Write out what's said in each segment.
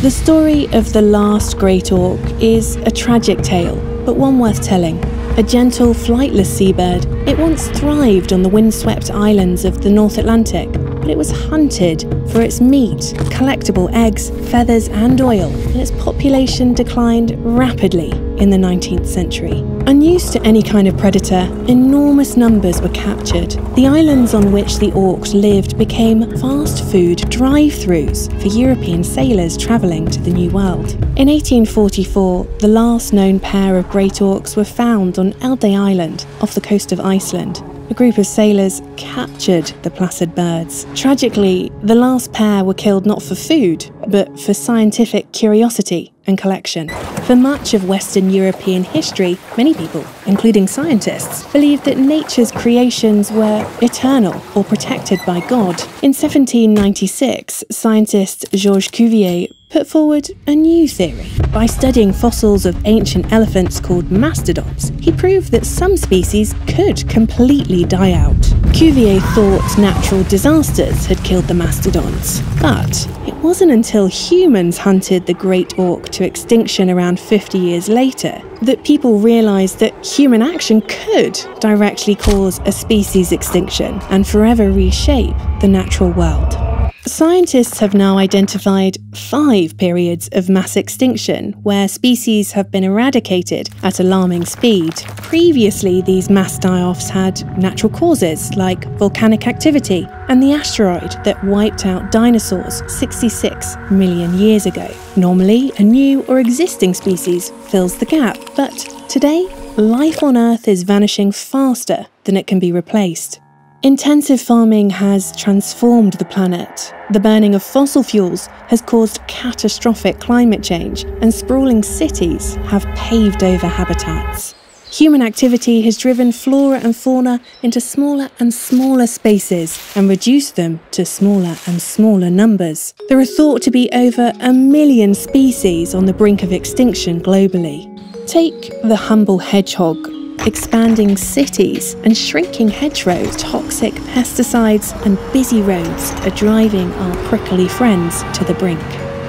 The story of the last great auk is a tragic tale, but one worth telling. A gentle, flightless seabird, it once thrived on the windswept islands of the North Atlantic, but it was hunted for its meat, collectible eggs, feathers, and oil, and its population declined rapidly in the 19th century. Unused to any kind of predator, enormous numbers were captured. The islands on which the auks lived became fast food drive throughs for European sailors travelling to the New World. In 1844, the last known pair of great auks were found on Eldey Island off the coast of Iceland. A group of sailors captured the placid birds. Tragically, the last pair were killed not for food, but for scientific curiosity and collection. For much of Western European history, many people, including scientists, believed that nature's creations were eternal or protected by God. In 1796, scientist Georges Cuvier put forward a new theory. By studying fossils of ancient elephants called mastodons, he proved that some species could completely die out. Cuvier thought natural disasters had killed the mastodons, but it wasn't until humans hunted the great auk to extinction around 50 years later that people realised that human action could directly cause a species extinction and forever reshape the natural world. Scientists have now identified five periods of mass extinction where species have been eradicated at alarming speed. Previously, these mass die offs had natural causes like volcanic activity and the asteroid that wiped out dinosaurs 66 million years ago. Normally, a new or existing species fills the gap, but today, life on Earth is vanishing faster than it can be replaced. Intensive farming has transformed the planet. The burning of fossil fuels has caused catastrophic climate change, and sprawling cities have paved over habitats. Human activity has driven flora and fauna into smaller and smaller spaces and reduced them to smaller and smaller numbers. There are thought to be over a million species on the brink of extinction globally. Take the humble hedgehog expanding cities and shrinking hedgerows, toxic pesticides, and busy roads are driving our prickly friends to the brink.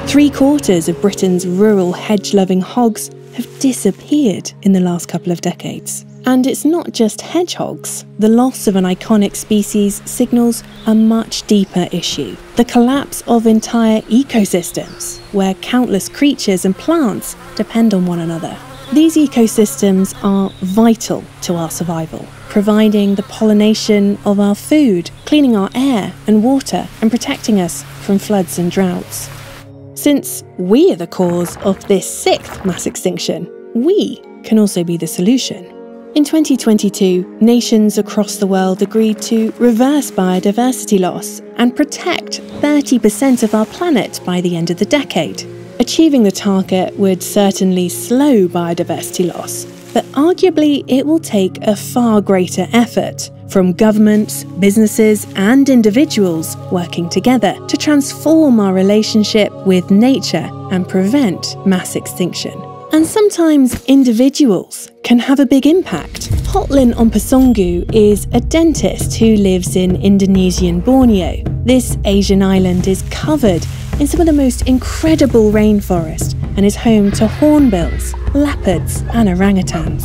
Three quarters of Britain's rural hedge loving hogs have disappeared in the last couple of decades. And it's not just hedgehogs. The loss of an iconic species signals a much deeper issue the collapse of entire ecosystems, where countless creatures and plants depend on one another. These ecosystems are vital to our survival, providing the pollination of our food, cleaning our air and water, and protecting us from floods and droughts. Since we are the cause of this sixth mass extinction, we can also be the solution. In 2022, nations across the world agreed to reverse biodiversity loss and protect 30% of our planet by the end of the decade. Achieving the target would certainly slow biodiversity loss, but arguably it will take a far greater effort from governments, businesses, and individuals working together to transform our relationship with nature and prevent mass extinction. And sometimes individuals can have a big impact. Hotlin Ompusunggu is a dentist who lives in Indonesian Borneo. This Asian island is covered in some of the most incredible rainforest and is home to hornbills, leopards, and orangutans.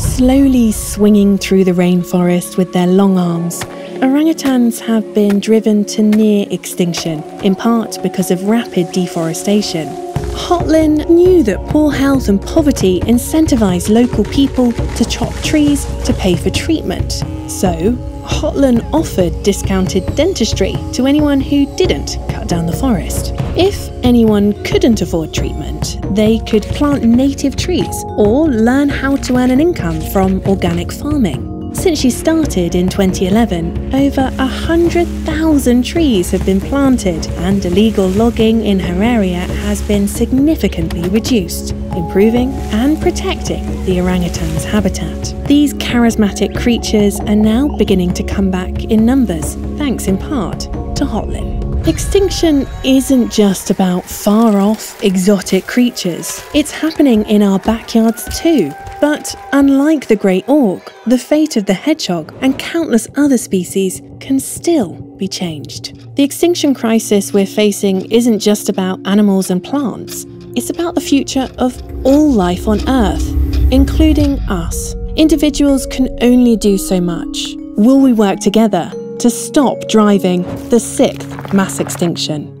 Slowly swinging through the rainforest with their long arms, orangutans have been driven to near extinction, in part because of rapid deforestation. Hotlin knew that poor health and poverty incentivized local people to chop trees to pay for treatment. So, Hotlin offered discounted dentistry to anyone who didn't cut down the forest. If anyone couldn't afford treatment, they could plant native trees or learn how to earn an income from organic farming. Since she started in 2011, over 100,000 trees have been planted and illegal logging in her area has been significantly reduced, improving and protecting the orangutan's habitat. These charismatic creatures are now beginning to come back in numbers, thanks in part to Hotlin. Extinction isn't just about far off, exotic creatures, it's happening in our backyards too. But unlike the great auk, the fate of the hedgehog and countless other species can still be changed. The extinction crisis we're facing isn't just about animals and plants, it's about the future of all life on Earth, including us. Individuals can only do so much. Will we work together to stop driving the sixth mass extinction?